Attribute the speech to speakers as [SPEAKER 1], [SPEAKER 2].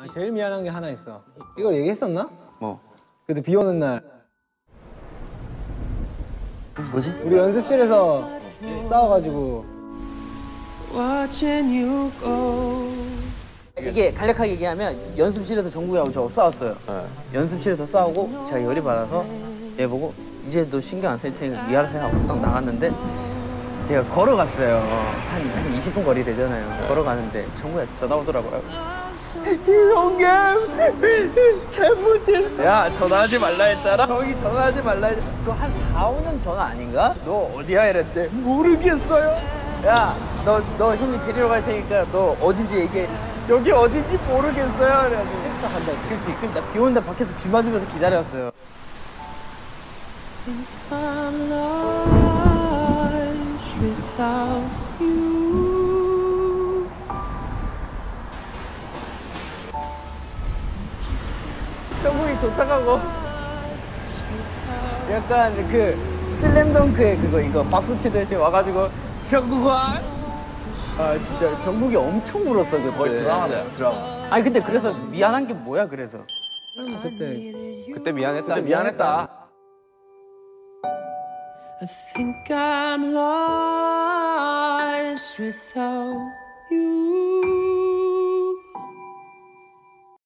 [SPEAKER 1] 아, 제일 미안한 게 하나 있어. 이걸 얘기했었나?
[SPEAKER 2] 뭐?
[SPEAKER 1] 그때 비 오는 날
[SPEAKER 2] 뭐지?
[SPEAKER 1] 우리 연습실에서 싸워가지고
[SPEAKER 3] watching you go.
[SPEAKER 2] 이게 간략하게 얘기하면 연습실에서 정국이하고 저 싸웠어요. 연습실에서 싸우고 제가 열이 받아서 얘 보고 이제 너 신경 안 쓸 테니까 미안해 하고 딱 나갔는데 제가 걸어갔어요. 한, 한 20분 거리 되잖아요. 걸어가는데 정국이한테 전화 오더라고요. 형님 잘못했어. 야 전화하지 말라 했잖아. 형이 전화하지 말라 했. 그한 4, 5년 전 아닌가? 너 어디야 이랬대. 모르겠어요. 야 너 너 형이 데리러 갈 테니까 너 어딘지 얘기해. 여기 어딘지 모르겠어요. 그래가지고 택시타 간다 했지. 그렇지. 그럼 나 비 오는데 밖에서 비 맞으면서 기다렸어요.
[SPEAKER 3] Without you.
[SPEAKER 2] 정국이 도착하고 약간 그 슬램덩크의 그거 이거 박수 치듯이 와가지고 정국아 아 진짜 정국이 엄청 울었어 그때 거의 드라마다 드라마 아니 근데 그래서 미안한 게 뭐야 그래서
[SPEAKER 1] 그때
[SPEAKER 4] 그때 미안했다. 그때 미안했다.
[SPEAKER 3] I think I'm lost without